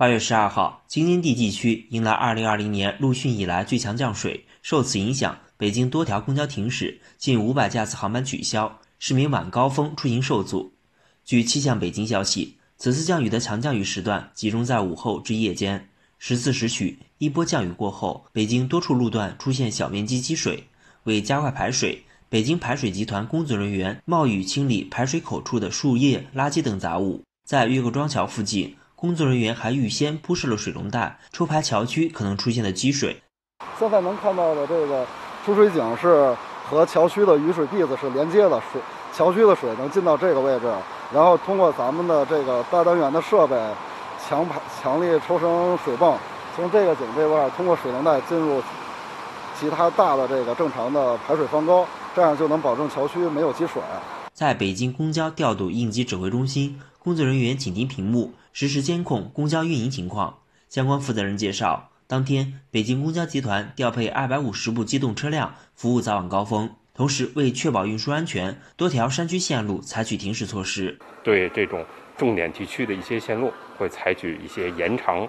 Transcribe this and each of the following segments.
八月十二号，京津冀地区迎来二零二零年陆汛以来最强降水，受此影响，北京多条公交停驶，近五百架次航班取消，市民晚高峰出行受阻。据气象北京消息，此次降雨的强降雨时段集中在午后至夜间。十四时许，一波降雨过后，北京多处路段出现小面积积水。为加快排水，北京排水集团工作人员冒雨清理排水口处的树叶、垃圾等杂物。在岳各庄桥附近。工作人员还预先铺设了水龙带，抽排桥区可能出现的积水。现在能看到的这个出水井是和桥区的雨水篦子是连接的，水桥区的水能进到这个位置，然后通过咱们的这个大单元的设备，强排强力抽升水泵，从这个井这块通过水龙带进入其他大的这个正常的排水方沟，这样就能保证桥区没有积水。在北京公交调度应急指挥中心。工作人员紧盯屏幕，实时监控公交运营情况。相关负责人介绍，当天北京公交集团调配二百五十部机动车辆服务早晚高峰，同时为确保运输安全，多条山区线路采取停驶措施。对这种重点地区的一些线路，会采取一些延长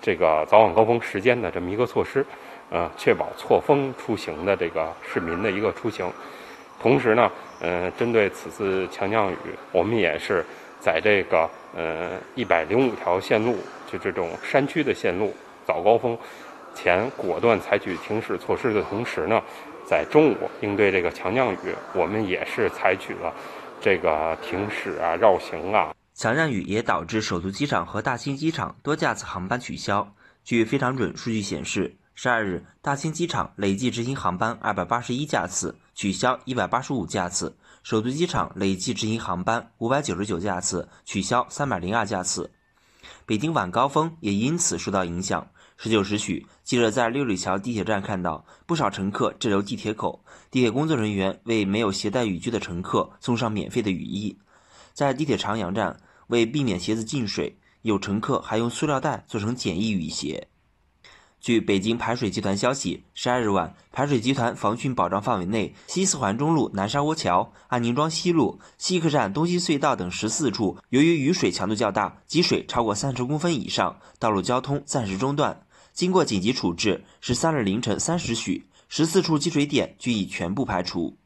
这个早晚高峰时间的这么一个措施，呃，确保错峰出行的这个市民的一个出行。同时呢，呃，针对此次强降雨，我们也是。在这个呃一百零五条线路，就这种山区的线路，早高峰前果断采取停驶措施的同时呢，在中午应对这个强降雨，我们也是采取了这个停驶啊、绕行啊。强降雨也导致首都机场和大兴机场多架次航班取消。据非常准数据显示，十二日大兴机场累计执行航班二百八十一架次，取消一百八十五架次。首都机场累计执行航班五百九十九架次，取消三百零二架次。北京晚高峰也因此受到影响。十九时许，记者在六里桥地铁站看到不少乘客滞留地铁口，地铁工作人员为没有携带雨具的乘客送上免费的雨衣。在地铁长阳站，为避免鞋子进水，有乘客还用塑料袋做成简易雨鞋。据北京排水集团消息，十二日晚，排水集团防汛保障范围内，西四环中路南沙窝桥、安宁庄西路、西客站东西隧道等十四处，由于雨水强度较大，积水超过三十公分以上，道路交通暂时中断。经过紧急处置，十三日凌晨三时许，十四处积水点均已全部排除。